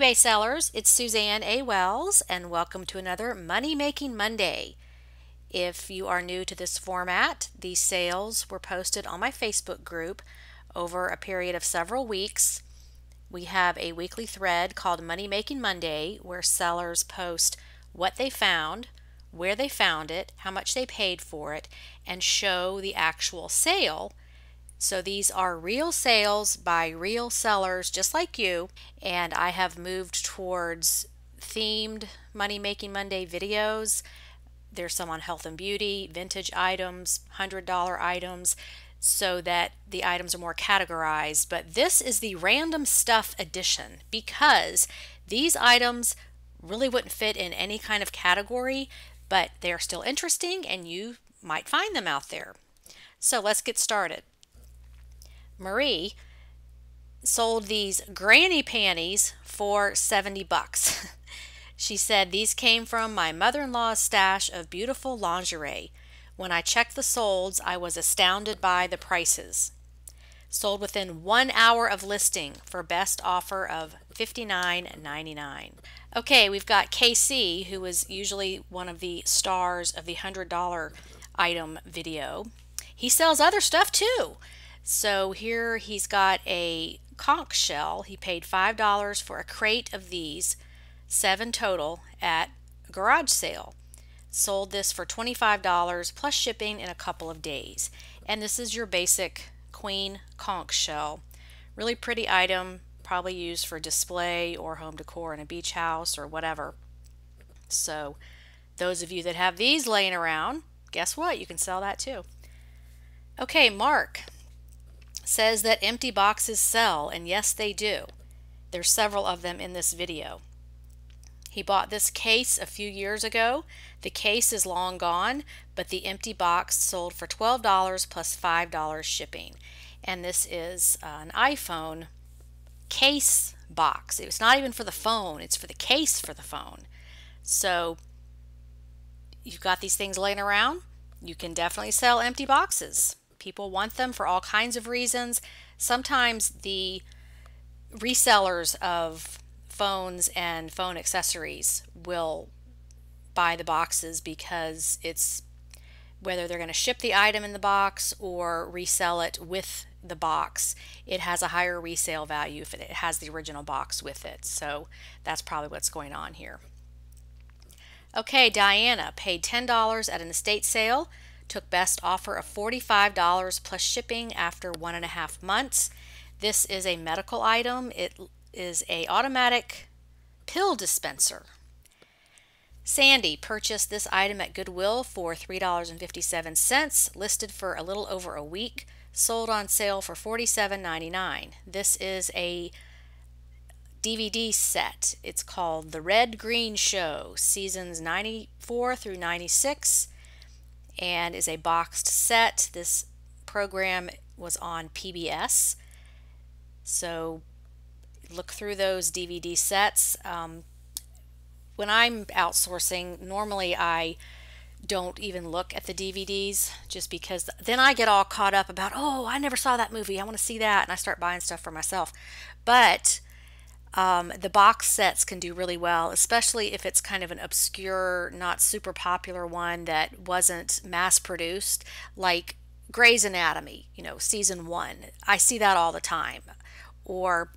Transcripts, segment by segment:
eBay sellers, it's Suzanne A. Wells, and welcome to another Money Making Monday. If you are new to this format, these sales were posted on my Facebook group over a period of several weeks. We have a weekly thread called Money Making Monday where sellers post what they found, where they found it, how much they paid for it, and show the actual sale. So these are real sales by real sellers just like you, and I have moved towards themed Money Making Monday videos. There's some on health and beauty, vintage items, $100 items, so that the items are more categorized. But this is the random stuff edition because these items really wouldn't fit in any kind of category but they are still interesting and you might find them out there. So let's get started. Marie sold these granny panties for 70 bucks. she said these came from my mother-in-law's stash of beautiful lingerie. When I checked the solds, I was astounded by the prices. Sold within one hour of listing for best offer of $59.99. Okay, we've got KC, who is usually one of the stars of the $100 item video. He sells other stuff too. So here he's got a conch shell. He paid $5 for a crate of these, seven total, at a garage sale. Sold this for $25 plus shipping in a couple of days. And this is your basic queen conch shell. Really pretty item, probably used for display or home decor in a beach house or whatever. So those of you that have these laying around, guess what? You can sell that too. Okay, Mark says that empty boxes sell, and yes, they do. There's several of them in this video. He bought this case a few years ago. The case is long gone, but the empty box sold for $12 plus $5 shipping. And this is uh, an iPhone case box. It's not even for the phone, it's for the case for the phone. So you've got these things laying around, you can definitely sell empty boxes. People want them for all kinds of reasons. Sometimes the resellers of phones and phone accessories will buy the boxes because it's whether they're going to ship the item in the box or resell it with the box, it has a higher resale value if it has the original box with it. So that's probably what's going on here. Okay, Diana paid $10 at an estate sale, took best offer of $45 plus shipping after one and a half months. This is a medical item. It is a automatic pill dispenser. Sandy purchased this item at Goodwill for $3.57, listed for a little over a week sold on sale for $47.99. This is a DVD set. It's called The Red Green Show, seasons 94 through 96, and is a boxed set. This program was on PBS. So look through those DVD sets. Um, when I'm outsourcing, normally I don't even look at the DVDs just because then I get all caught up about, oh, I never saw that movie. I want to see that. And I start buying stuff for myself. But um, the box sets can do really well, especially if it's kind of an obscure, not super popular one that wasn't mass produced, like Grey's Anatomy, you know, season one. I see that all the time. Or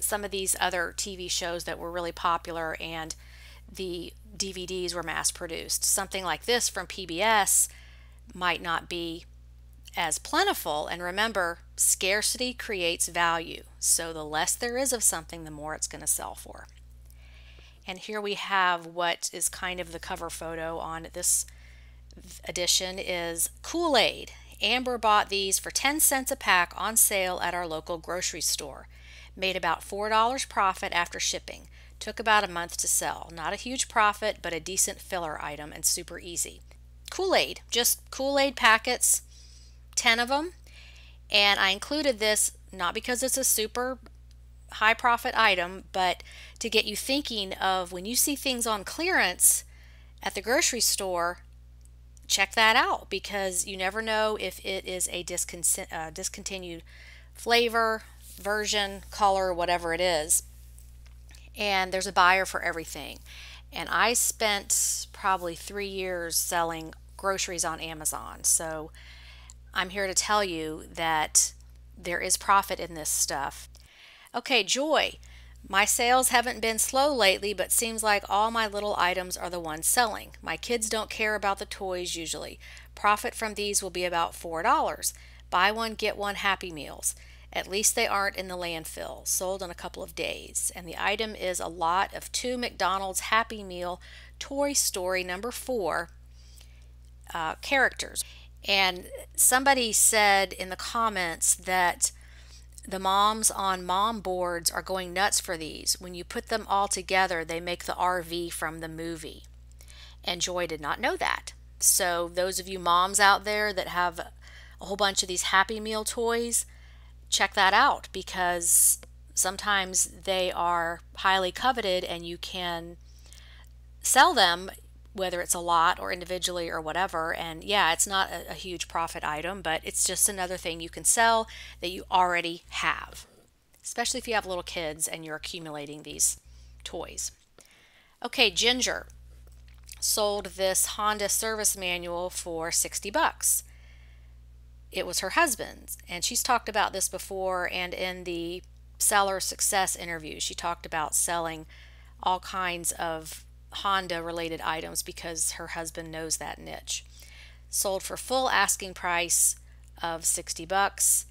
some of these other TV shows that were really popular and the DVDs were mass produced. Something like this from PBS might not be as plentiful. And remember, scarcity creates value. So the less there is of something, the more it's going to sell for. And here we have what is kind of the cover photo on this edition is Kool-Aid. Amber bought these for 10 cents a pack on sale at our local grocery store. Made about $4 profit after shipping. Took about a month to sell. Not a huge profit, but a decent filler item and super easy. Kool-Aid, just Kool-Aid packets, 10 of them. And I included this not because it's a super high profit item, but to get you thinking of when you see things on clearance at the grocery store, check that out because you never know if it is a uh, discontinued flavor, version, color, whatever it is and there's a buyer for everything. And I spent probably three years selling groceries on Amazon. So I'm here to tell you that there is profit in this stuff. Okay, Joy. My sales haven't been slow lately, but seems like all my little items are the ones selling. My kids don't care about the toys usually. Profit from these will be about $4. Buy one, get one Happy Meals. At least they aren't in the landfill, sold in a couple of days. And the item is a lot of two McDonald's Happy Meal Toy Story number four uh, characters. And somebody said in the comments that the moms on mom boards are going nuts for these. When you put them all together, they make the RV from the movie. And Joy did not know that. So, those of you moms out there that have a whole bunch of these Happy Meal toys, check that out because sometimes they are highly coveted and you can sell them whether it's a lot or individually or whatever. And yeah, it's not a, a, huge profit item, but it's just another thing you can sell that you already have, especially if you have little kids and you're accumulating these toys. Okay, Ginger sold this Honda service manual for 60 bucks it was her husband's. And she's talked about this before, and in the seller success interview, she talked about selling all kinds of Honda related items because her husband knows that niche. Sold for full asking price of 60 bucks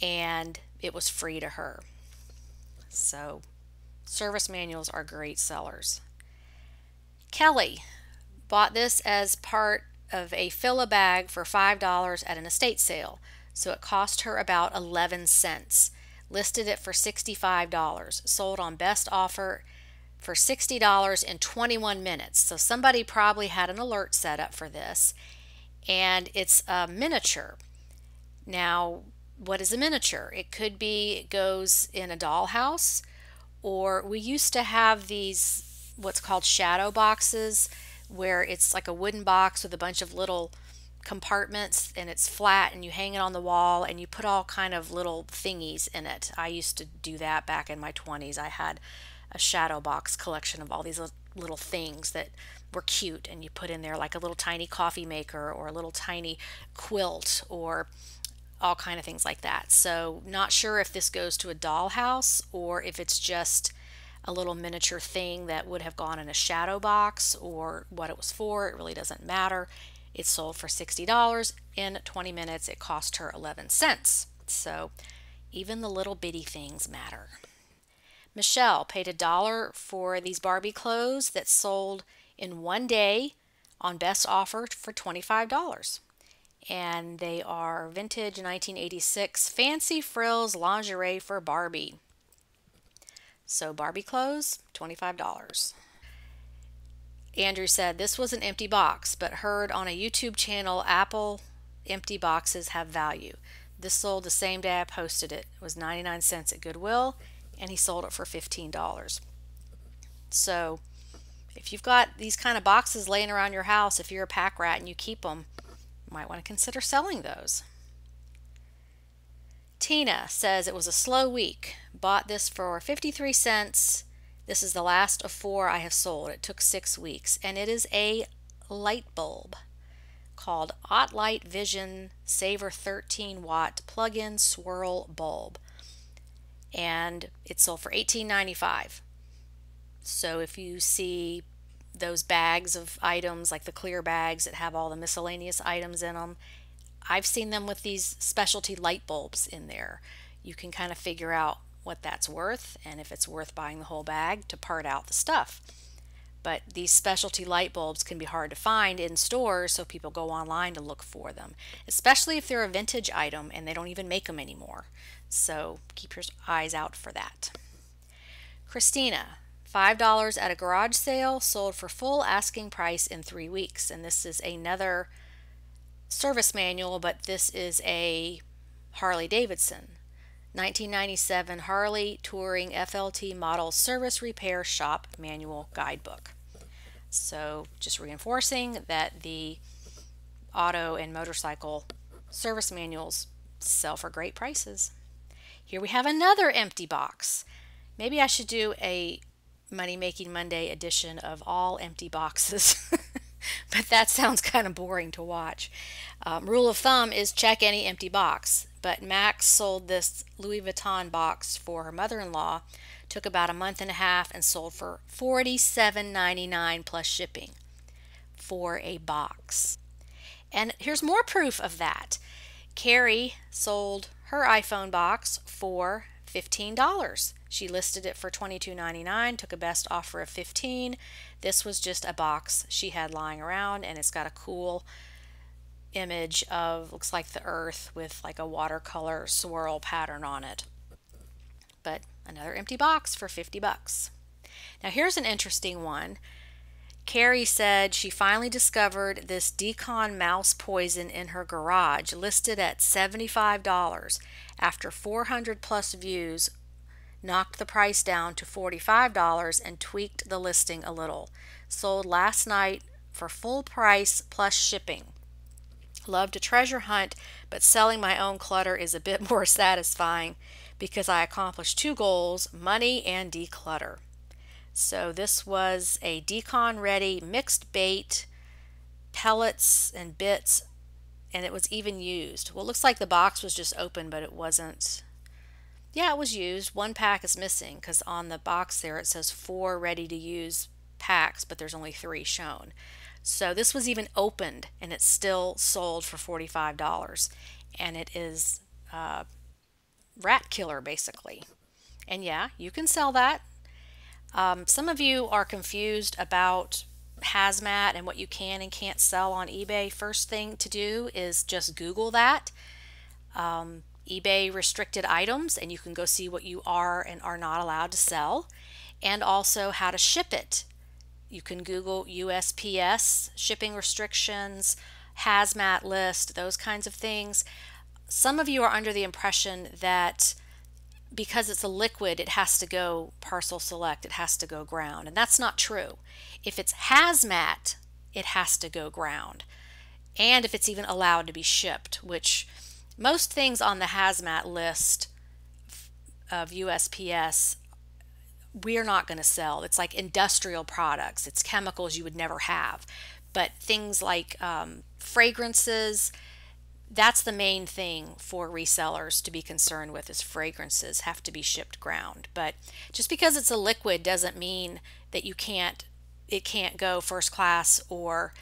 and it was free to her. So, service manuals are great sellers. Kelly bought this as part of a fill a bag for $5 at an estate sale, so it cost her about 11 cents. Listed it for $65, sold on best offer for $60 in 21 minutes. So somebody probably had an alert set up for this, and it's a miniature. Now, what is a miniature? It could be it goes in a dollhouse, or we used to have these what's called shadow boxes where it's like a wooden box with a bunch of little compartments and it's flat and you hang it on the wall and you put all kind of little thingies in it. I used to do that back in my 20s. I had a shadow box collection of all these little things that were cute and you put in there like a little tiny coffee maker or a little tiny quilt or all kind of things like that. So not sure if this goes to a dollhouse or if it's just a little miniature thing that would have gone in a shadow box or what it was for. It really doesn't matter. It sold for $60. In 20 minutes, it cost her 11 cents. So even the little bitty things matter. Michelle paid a dollar for these Barbie clothes that sold in one day on best offer for $25. And they are vintage 1986 fancy frills lingerie for Barbie. So Barbie clothes, $25. Andrew said this was an empty box, but heard on a YouTube channel Apple empty boxes have value. This sold the same day I posted it. It was 99 cents at Goodwill, and he sold it for $15. So if you've got these kind of boxes laying around your house, if you're a pack rat and you keep them, you might want to consider selling those. Tina says it was a slow week. Bought this for 53 cents. This is the last of four I have sold. It took six weeks. And it is a light bulb called OttLite Vision Saver 13 watt plug-in swirl bulb. And it sold for $18.95. So if you see those bags of items like the clear bags that have all the miscellaneous items in them I've seen them with these specialty light bulbs in there. You can kind of figure out what that's worth and if it's worth buying the whole bag to part out the stuff. But these specialty light bulbs can be hard to find in stores, so people go online to look for them, especially if they're a vintage item and they don't even make them anymore. So keep your eyes out for that. Christina, $5 at a garage sale, sold for full asking price in three weeks. And this is another service manual, but this is a Harley Davidson. 1997 Harley Touring FLT Model Service Repair Shop Manual Guidebook. So, just reinforcing that the auto and motorcycle service manuals sell for great prices. Here we have another empty box. Maybe I should do a Money Making Monday edition of all empty boxes. but that sounds kind of boring to watch. Um, rule of thumb is check any empty box. But Max sold this Louis Vuitton box for her mother in law, took about a month and a half, and sold for $47.99 plus shipping for a box. And here's more proof of that. Carrie sold her iPhone box for $15. She listed it for $22.99, took a best offer of 15. This was just a box she had lying around and it's got a cool image of looks like the earth with like a watercolor swirl pattern on it. But another empty box for 50 bucks. Now here's an interesting one. Carrie said she finally discovered this d-CON mouse poison in her garage, listed at $75. After 400 plus views, knocked the price down to $45 and tweaked the listing a little. Sold last night for full price plus shipping. Love to treasure hunt, but selling my own clutter is a bit more satisfying because I accomplished two goals money and declutter. So this was a d-CON ready mixed bait, pellets and bits, and it was even used. Well, it looks like the box was just open, but it wasn't. Yeah, it was used. One pack is missing because on the box there it says four ready to use packs, but there's only three shown. So this was even opened and it's still sold for $45. And it is uh, rat killer basically. And yeah, you can sell that. Um, some of you are confused about hazmat and what you can and can't sell on eBay. First thing to do is just Google that. Um, eBay restricted items, and you can go see what you are and are not allowed to sell, and also how to ship it. You can Google USPS, shipping restrictions, hazmat list, those kinds of things. Some of you are under the impression that because it's a liquid, it has to go parcel select, it has to go ground. And that's not true. If it's hazmat, it has to go ground. And if it's even allowed to be shipped, which most things on the hazmat list of USPS we're not going to sell. It's like industrial products, it's chemicals you would never have. But things like um, fragrances, that's the main thing for resellers to be concerned with is fragrances have to be shipped ground. But just because it's a liquid doesn't mean that you can't it can't go first class or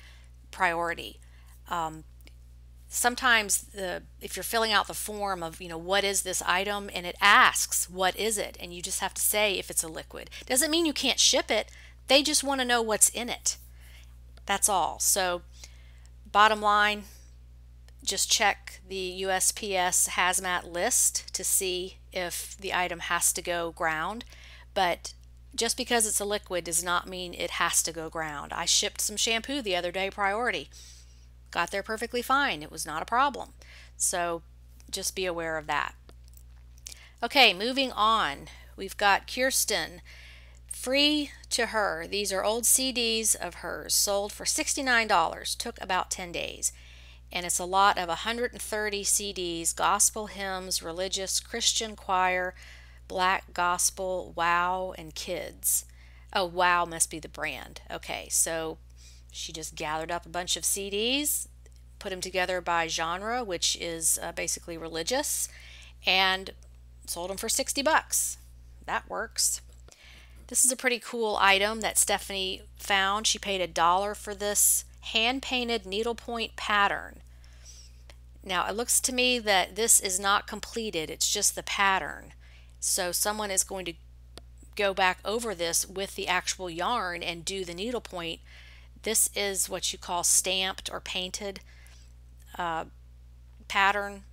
priority. Um, sometimes the if you're filling out the form of you know what is this item and it asks what is it? And you just have to say if it's a liquid. Doesn't mean you can't ship it. They just want to know what's in it. That's all. So bottom line just check the USPS hazmat list to see if the item has to go ground. But just because it's a liquid does not mean it has to go ground. I shipped some shampoo the other day, priority. Got there perfectly fine. It was not a problem. So just be aware of that. Okay, moving on. We've got Kirsten. Free to her. These are old CDs of hers, sold for $69. Took about 10 days and it's a lot of 130 CDs gospel hymns, religious, Christian choir, black gospel, wow, and kids. Oh, wow must be the brand. Okay, so she just gathered up a bunch of CDs, put them together by genre, which is uh, basically religious, and sold them for 60 bucks. That works. This is a pretty cool item that Stephanie found. She paid a dollar for this hand painted needlepoint pattern. Now it looks to me that this is not completed, it's just the pattern. So someone is going to go back over this with the actual yarn and do the needlepoint. This is what you call stamped or painted uh, pattern.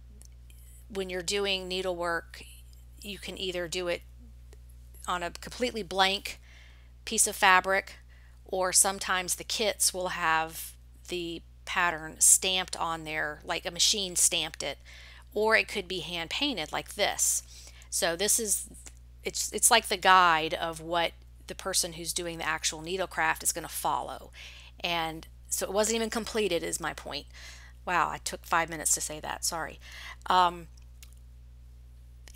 When you're doing needlework, you can either do it on a completely blank piece of fabric or sometimes the kits will have the pattern stamped on there like a machine stamped it or it could be hand painted like this. So this is it's it's like the guide of what the person who's doing the actual needlecraft is going to follow. And so it wasn't even completed is my point. Wow i took five minutes to say that sorry. Um,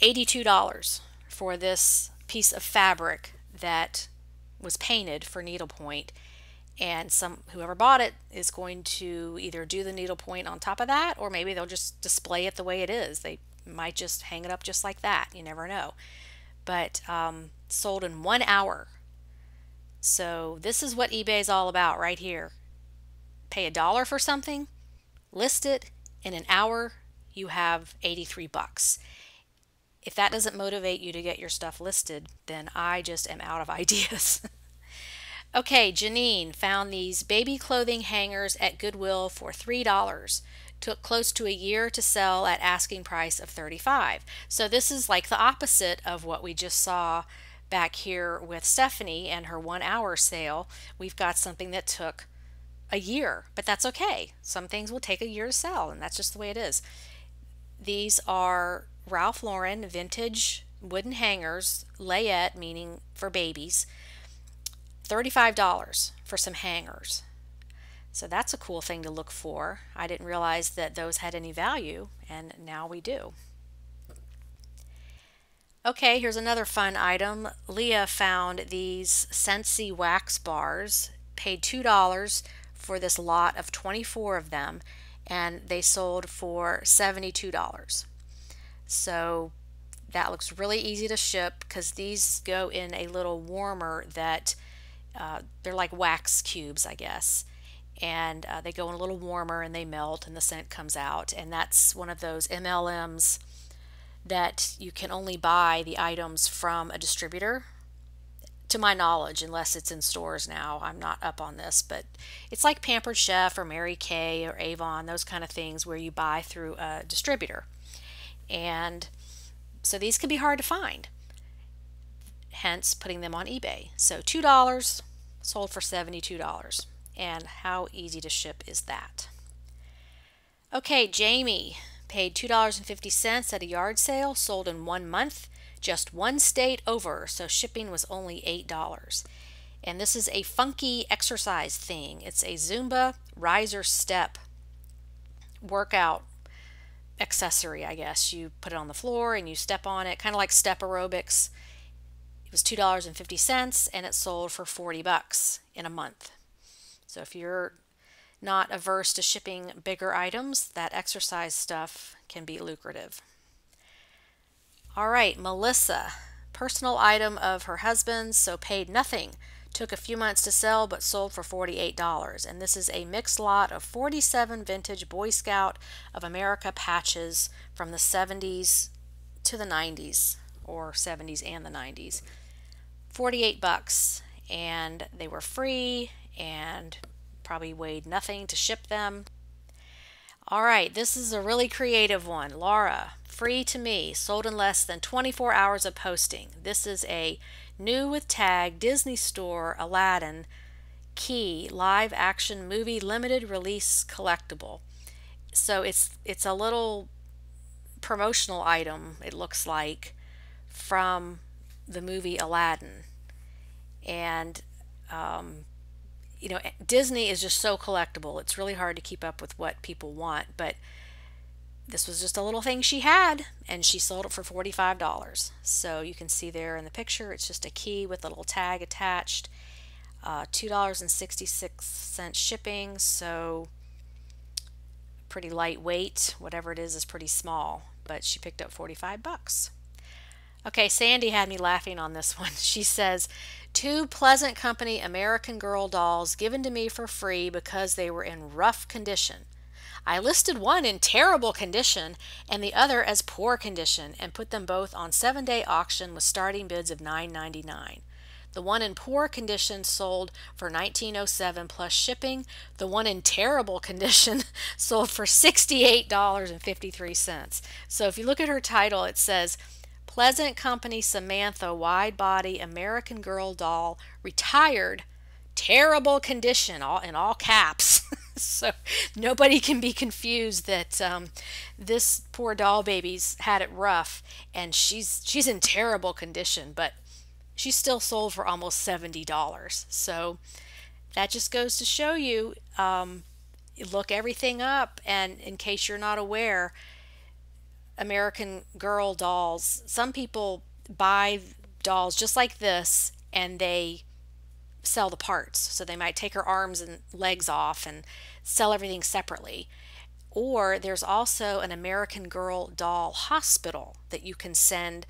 $82 for this piece of fabric that was painted for needlepoint and some whoever bought it is going to either do the needlepoint on top of that or maybe they'll just display it the way it is. They might just hang it up just like that. You never know. But um, sold in one hour. So this is what ebay is all about right here. Pay a dollar for something list it in an hour you have 83 bucks. If that doesn't motivate you to get your stuff listed then i just am out of ideas Okay, Janine found these baby clothing hangers at Goodwill for $3. Took close to a year to sell at asking price of 35. So this is like the opposite of what we just saw back here with Stephanie and her 1 hour sale. We've got something that took a year, but that's okay. Some things will take a year to sell and that's just the way it is. These are Ralph Lauren vintage wooden hangers, layette meaning for babies. $35 for some hangers. So that's a cool thing to look for. I didn't realize that those had any value, and now we do. Okay, here's another fun item. Leah found these Scentsy wax bars, paid $2 for this lot of 24 of them, and they sold for $72. So that looks really easy to ship because these go in a little warmer that uh, they're like wax cubes, I guess. And uh, they go in a little warmer and they melt and the scent comes out. And that's one of those MLMs that you can only buy the items from a distributor to my knowledge, unless it's in stores now. I'm not up on this, but it's like Pampered Chef or Mary Kay or Avon, those kind of things where you buy through a distributor. And so these can be hard to find hence putting them on eBay. So $2 sold for $72. And how easy to ship is that? Okay, Jamie paid $2.50 at a yard sale, sold in one month, just one state over, so shipping was only $8. And this is a funky exercise thing. It's a Zumba riser step workout accessory, I guess. You put it on the floor and you step on it, kind of like step aerobics was $2.50 and it sold for 40 bucks in a month. So if you're not averse to shipping bigger items, that exercise stuff can be lucrative. All right, Melissa, personal item of her husband's, so paid nothing. Took a few months to sell, but sold for $48. And this is a mixed lot of 47 vintage Boy Scout of America patches from the 70s to the 90s, or 70s and the 90s. 48 bucks and they were free and probably weighed nothing to ship them. All right, this is a really creative one. Laura, free to me, sold in less than 24 hours of posting. This is a new with tag Disney Store Aladdin key live action movie limited release collectible. So it's it's a little promotional item it looks like from the movie Aladdin. And, um, you know, Disney is just so collectible. It's really hard to keep up with what people want. But this was just a little thing she had, and she sold it for $45. So you can see there in the picture, it's just a key with a little tag attached. Uh, $2.66 shipping, so pretty lightweight. Whatever it is is pretty small, but she picked up 45 bucks. Okay, Sandy had me laughing on this one. She says, Two Pleasant Company American Girl dolls given to me for free because they were in rough condition. I listed one in terrible condition and the other as poor condition and put them both on seven day auction with starting bids of $9.99. The one in poor condition sold for 1907 plus shipping. The one in terrible condition sold for $68.53. So if you look at her title, it says Pleasant Company Samantha wide body American Girl doll retired terrible condition all in all caps. So nobody can be confused that um, this poor doll baby's had it rough and she's she's in terrible condition but she still sold for almost $70 so that just goes to show you um, look everything up and in case you're not aware American Girl dolls, some people buy dolls just like this and they sell the parts. So they might take her arms and legs off and sell everything separately. Or there's also an American Girl doll hospital that you can send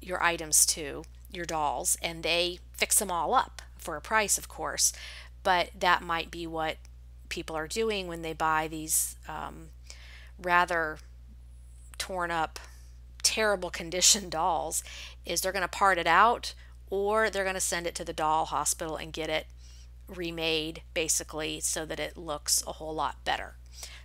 your items to, your dolls, and they fix them all up for a price, of course. But that might be what people are doing when they buy these um, rather torn up, terrible condition dolls, is they're going to part it out or they're going to send it to the doll hospital and get it remade basically so that it looks a whole lot better.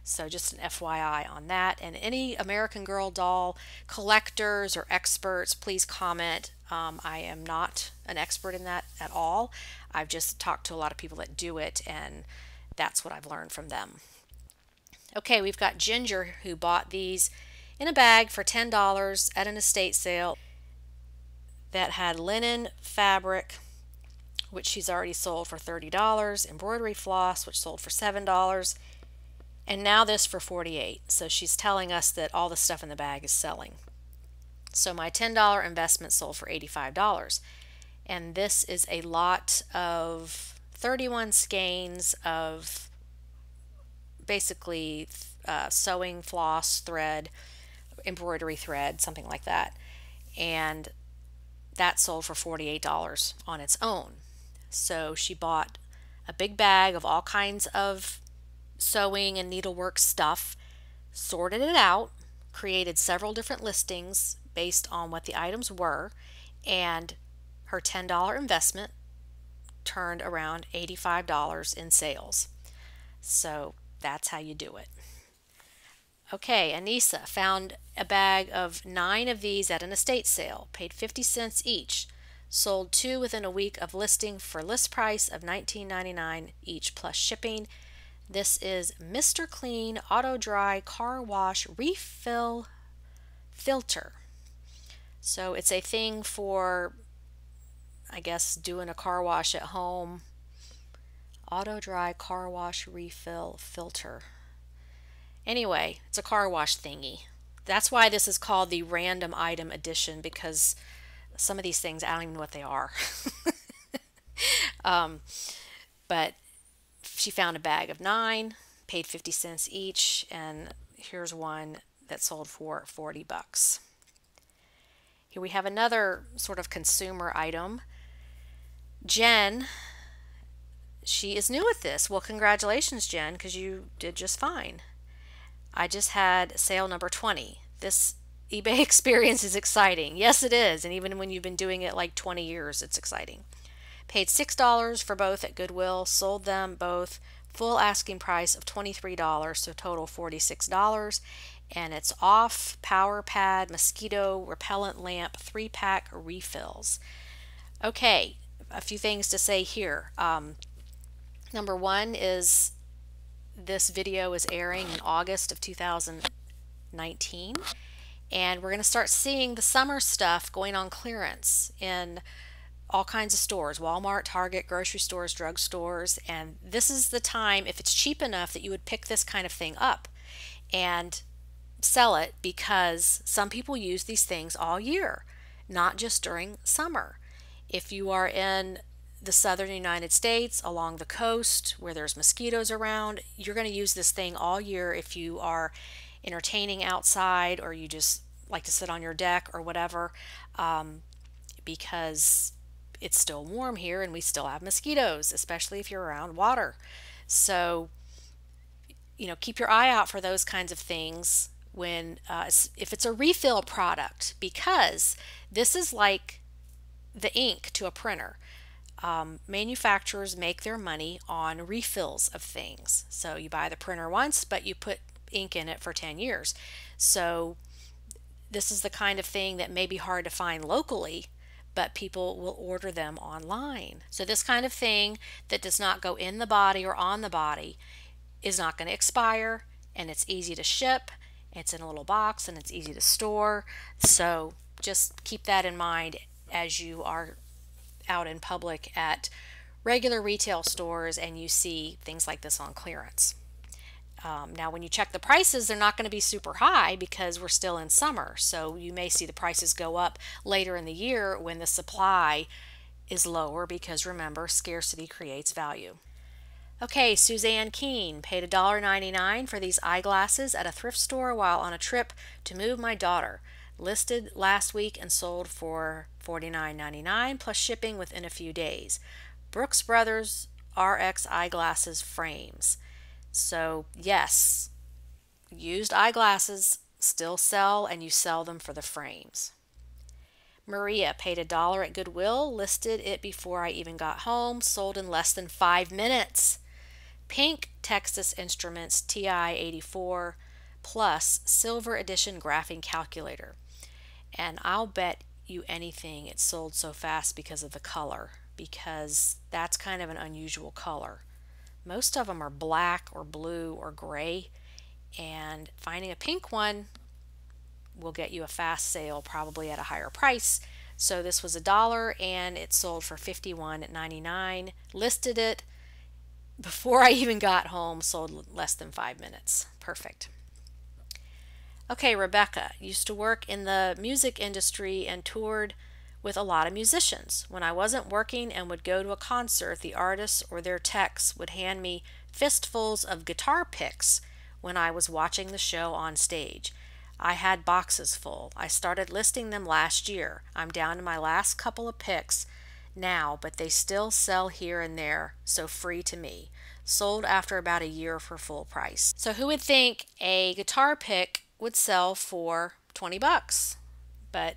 So just an FYI on that. And any American Girl doll collectors or experts, please comment. Um, I am not an expert in that at all. I've just talked to a lot of people that do it, and that's what I've learned from them. Okay, we've got Ginger who bought these in a bag for $10 at an estate sale that had linen fabric, which she's already sold for $30, embroidery floss, which sold for $7, and now this for 48 So she's telling us that all the stuff in the bag is selling. So my $10 investment sold for $85. And this is a lot of 31 skeins of basically uh, sewing floss thread, embroidery thread, something like that. And that sold for $48 on its own. So she bought a big bag of all kinds of sewing and needlework stuff, sorted it out, created several different listings based on what the items were, and her $10 investment turned around $85 in sales. So that's how you do it. Okay, Anissa found a bag of nine of these at an estate sale, paid 50 cents each, sold two within a week of listing for list price of $19.99 each plus shipping. This is Mr. Clean Auto Dry Car Wash Refill Filter. So it's a thing for, I guess, doing a car wash at home. Auto Dry Car Wash Refill Filter. Anyway, it's a car wash thingy. That's why this is called the random item edition because some of these things I don't even know what they are. um, but she found a bag of nine, paid 50 cents each, and here's one that sold for 40 bucks. Here we have another sort of consumer item. Jen, she is new at this. Well, congratulations, Jen, because you did just fine. I just had sale number 20. This eBay experience is exciting. Yes, it is. And even when you've been doing it like 20 years, it's exciting. Paid $6 for both at Goodwill, sold them both full asking price of $23, so total $46. And it's off power pad mosquito repellent lamp three pack refills. Okay, a few things to say here. Um, number one is this video is airing in August of 2019 and we're going to start seeing the summer stuff going on clearance in all kinds of stores Walmart, Target, grocery stores, drug stores. And this is the time, if it's cheap enough, that you would pick this kind of thing up and sell it because some people use these things all year, not just during summer. If you are in the southern United States, along the coast where there's mosquitoes around, you're going to use this thing all year if you are entertaining outside or you just like to sit on your deck or whatever um, because it's still warm here and we still have mosquitoes, especially if you're around water. So, you know, keep your eye out for those kinds of things when, uh, if it's a refill product, because this is like the ink to a printer um, manufacturers make their money on refills of things. So you buy the printer once, but you put ink in it for 10 years. So this is the kind of thing that may be hard to find locally, but people will order them online. So this kind of thing that does not go in the body or on the body is not going to expire and it's easy to ship. It's in a little box and it's easy to store. So just keep that in mind as you are out in public at regular retail stores and you see things like this on clearance. Um, now, when you check the prices, they're not going to be super high because we're still in summer. So you may see the prices go up later in the year when the supply is lower because remember, scarcity creates value. Okay, Suzanne Keene paid $1.99 for these eyeglasses at a thrift store while on a trip to move my daughter. Listed last week and sold for $49.99 plus shipping within a few days. Brooks Brothers RX eyeglasses frames. So, yes, used eyeglasses still sell and you sell them for the frames. Maria paid a dollar at Goodwill, listed it before I even got home, sold in less than five minutes. Pink Texas Instruments TI 84 Plus Silver Edition Graphing Calculator. And I'll bet you anything it sold so fast because of the color, because that's kind of an unusual color. Most of them are black or blue or gray, and finding a pink one will get you a fast sale probably at a higher price. So this was a dollar and it sold for 51.99. Listed it before I even got home, sold less than 5 minutes. Perfect. Okay, Rebecca used to work in the music industry and toured with a lot of musicians. When I wasn't working and would go to a concert, the artists or their techs would hand me fistfuls of guitar picks when I was watching the show on stage. I had boxes full. I started listing them last year. I'm down to my last couple of picks now, but they still sell here and there, so free to me. Sold after about a year for full price. So who would think a guitar pick would sell for 20 bucks? But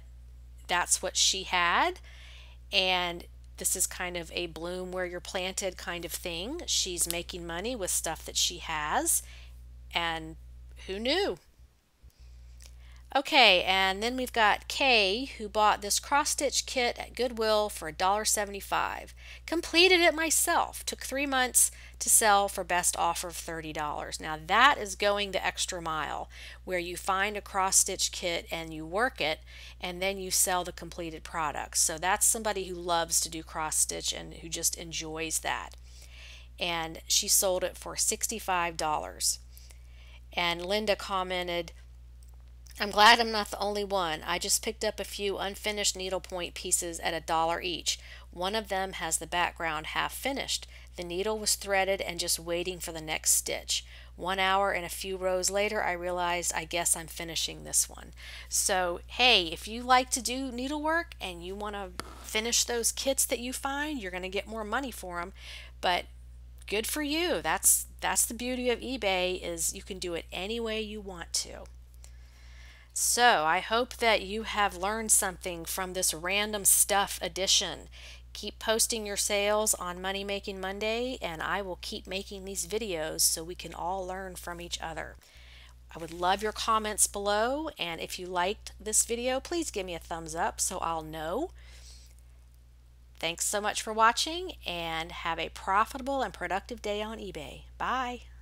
that's what she had and this is kind of a bloom where you're planted kind of thing. She's making money with stuff that she has and who knew? Okay, and then we've got Kay who bought this cross stitch kit at Goodwill for $1.75. Completed it myself. Took three months to sell for best offer of $30. Now that is going the extra mile where you find a cross stitch kit and you work it and then you sell the completed products. So that's somebody who loves to do cross stitch and who just enjoys that. And she sold it for $65. And Linda commented, I'm glad I'm not the only one. I just picked up a few unfinished needlepoint pieces at a dollar each. One of them has the background half finished. The needle was threaded and just waiting for the next stitch. One hour and a few rows later, I realized I guess I'm finishing this one. So, hey, if you like to do needlework and you want to finish those kits that you find, you're going to get more money for them. But good for you. That's that's the beauty of eBay is you can do it any way you want to. So, I hope that you have learned something from this random stuff edition. Keep posting your sales on Money Making Monday, and I will keep making these videos so we can all learn from each other. I would love your comments below, and if you liked this video, please give me a thumbs up so I'll know. Thanks so much for watching, and have a profitable and productive day on eBay. Bye.